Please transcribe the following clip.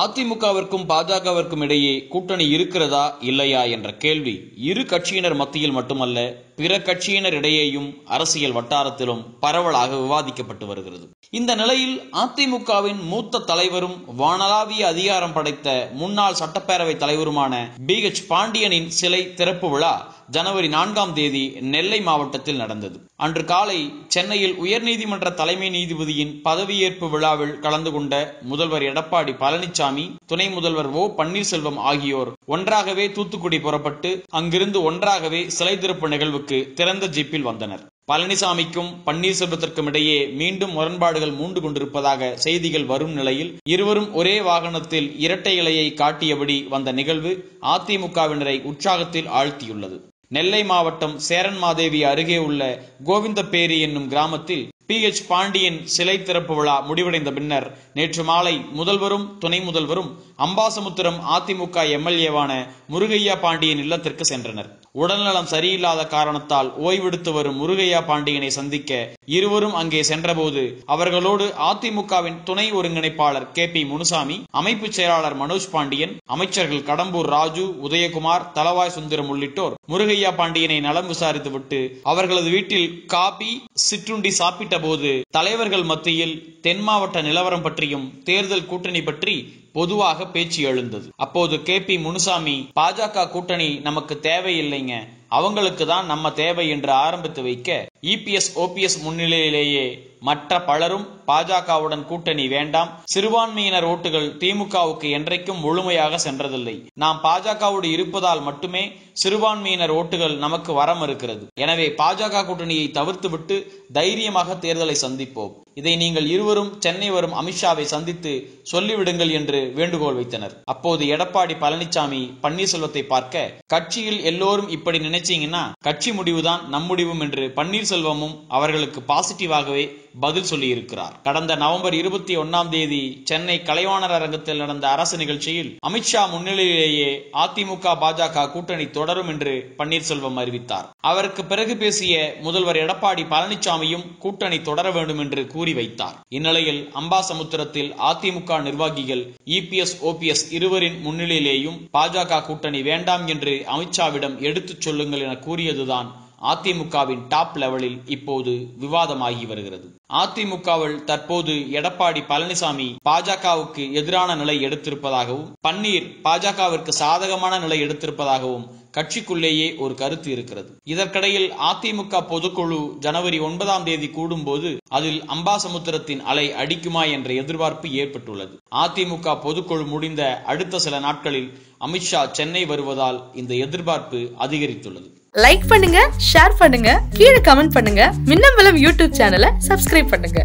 அதிமுகவிற்கும் பாஜகவிற்கும் இடையே கூட்டணி இருக்கிறதா இல்லையா என்ற கேள்வி இரு கட்சியினர் மத்தியில் மட்டுமல்ல பிற கட்சியினர் இடையேயும் அரசியல் வட்டாரத்திலும் பரவலாக விவாதிக்கப்பட்டு வருகிறது. இந்த நிலையில் அதிமுகவின் மூத்த தலைவரும் வானளாவிய அதிகாரம் படைத்த முன்னாள் சட்டப்பேரவை தலைவருமான பி. எச். பாண்டியனின் சிலை திறப்பு விழா ஜனவரி நான்காம் தேதி நெல்லை மாவட்டத்தில் நடந்தது. அன்று காலை சென்னையில் உயர்நீதிமன்ற தலைமை நீதிபதியின் பதவியேற்பு விழாவில் கலந்து கொண்ட முதல்வர் எடப்பாடி பழனிசாமி பழனிசாமி துணை முதல்வர் ஓ பன்னீர்செல்வம் ஆகியோர் ஒன்றாகவே தூத்துக்குடி புறப்பட்டு அங்கிருந்து ஒன்றாகவே சிலை திறப்பு நிகழ்வுக்கு திறந்த ஜீப்பில் வந்தனர். பழனிசாமிக்கும் பன்னீர்செல்வத்திற்கும் இடையே மீண்டும் முரண்பாடுகள் மூண்டு கொண்டிருப்பதாக செய்திகள் வரும் நிலையில் இருவரும் ஒரே வாகனத்தில் இரட்டை இலையை காட்டியபடி வந்த நிகழ்வு அதிமுகவினரை உற்சாகத்தில் ஆழ்த்தியுள்ளது. நெல்லை மாவட்டம் சேரன்மாதேவி அருகே உள்ள கோவிந்தப்பேரி என்னும் கிராமத்தில் பி எச் பாண்டியன் சிலை திறப்பு விழா முடிவடைந்த பின்னர் நேற்று மாலை முதல்வரும் துணை முதல்வரும் அம்பாசமுத்திரம் அதிமுக எம்எல்ஏவான முருகையா பாண்டியன் இல்லத்திற்கு சென்றனர். உடல்நலம் சரியில்லாத காரணத்தால் ஓய்வெடுத்து வரும் முருகையா பாண்டியனை சந்திக்க இருவரும் அங்கே சென்றபோது அவர்களோடு அதிமுகவின் துணை ஒருங்கிணைப்பாளர் கே பி முனுசாமி அமைப்பு செயலாளர் மனோஜ் பாண்டியன் அமைச்சர்கள் கடம்பூர் ராஜு உதயகுமார் தலவாய் சுந்தரம் உள்ளிட்டோர் முருகையா பாண்டியனை நலம் விசாரித்துவிட்டு அவர்களது வீட்டில் காபி சிற்றுண்டி சாப்பிட்ட போது தலைவர்கள் மத்தியில் தென் மாவட்ட நிலவரம் பற்றியும் தேர்தல் கூட்டணி பற்றி பொதுவாக பேச்சு எழுந்தது. அப்போது கே பி முனுசாமி பாஜக கூட்டணி நமக்கு தேவையில்லைங்க அவங்களுக்கு தான் நம்ம தேவை என்று ஆரம்பித்து வைக்க இபிஎஸ் ஓபிஎஸ் முன்னிலையிலேயே மற்ற பலரும் பாஜகவுடன் கூட்டணி வேண்டாம். சிறுபான்மையினர் ஓட்டுகள் திமுகவுக்கு என்றைக்கும் முழுமையாக சென்றதில்லை. நாம் பாஜகவோடு இருப்பதால் மட்டுமே சிறுபான்மையினர் ஓட்டுகள் நமக்கு வர மறுக்கிறது எனவே பாஜக கூட்டணியை தவிர்த்துவிட்டு தைரியமாக தேர்தலை சந்திப்போம். இதை நீங்கள் இருவரும் சென்னை வரும் அமித்ஷாவை சந்தித்து சொல்லிவிடுங்கள் என்று வேண்டுகோள் வைத்தனர். அப்போது எடப்பாடி பழனிசாமி பன்னீர்செல்வத்தை பார்க்க கட்சியில் எல்லோரும் இப்படி நினைச்சீங்கன்னா கட்சி முடிவுதான் நம் முடிவும் என்று பன்னீர்செல்வமும் அவர்களுக்கு பாசிட்டிவாகவே பதில் சொல்லி இருக்கிறார் கடந்த நவம்பர் இருபத்தி ஒன்னாம் தேதி சென்னை கலைவாணர் அரங்கத்தில் நடந்த அரசு நிகழ்ச்சியில் அமித்ஷா முன்னிலையிலேயே அதிமுக பாஜக கூட்டணி தொடரும் என்று பன்னீர்செல்வம் அறிவித்தார். அவருக்கு பிறகு பேசிய முதல்வர் எடப்பாடி பழனிசாமியும் கூட்டணி தொடர வேண்டும் என்று கூறி வைத்தார். இந்நிலையில் அம்பாசமுத்திரத்தில் அதிமுக நிர்வாகிகள் இபிஎஸ் ஓபிஎஸ் இருவரின் முன்னிலையிலேயும் பாஜக கூட்டணி வேண்டாம் என்று அமித்ஷாவிடம் எடுத்துச் சொல்லுங்கள் என கூறியதுதான் அதிமுகவின் டாப் லெவலில் இப்போது விவாதமாகி வருகிறது. அதிமுகவில் தற்போது எடப்பாடி பழனிசாமி பாஜகவுக்கு எதிரான நிலை எடுத்திருப்பதாகவும் பன்னீர் பாஜகவிற்கு சாதகமான நிலை எடுத்திருப்பதாகவும் கட்சிக்குள்ளேயே ஒரு கருத்து இருக்கிறது. இதற்கிடையில் அதிமுக பொதுக்குழு ஜனவரி ஒன்பதாம் தேதி கூடும்போது அதில் அம்பாசமுத்திரத்தின் அலை அடிக்குமா என்ற எதிர்பார்ப்பு ஏற்பட்டுள்ளது. அதிமுக பொதுக்குழு முடிந்த அடுத்த சில நாட்களில் அமித்ஷா சென்னை வருவதால் இந்த எதிர்பார்ப்பு அதிகரித்துள்ளது. லைக் பண்ணுங்க ஷேர் பண்ணுங்க கீழே கமெண்ட் பண்ணுங்க. மின்னம்பலம் யூடியூப் சேனலை சப்ஸ்கிரைப் பண்ணுங்க.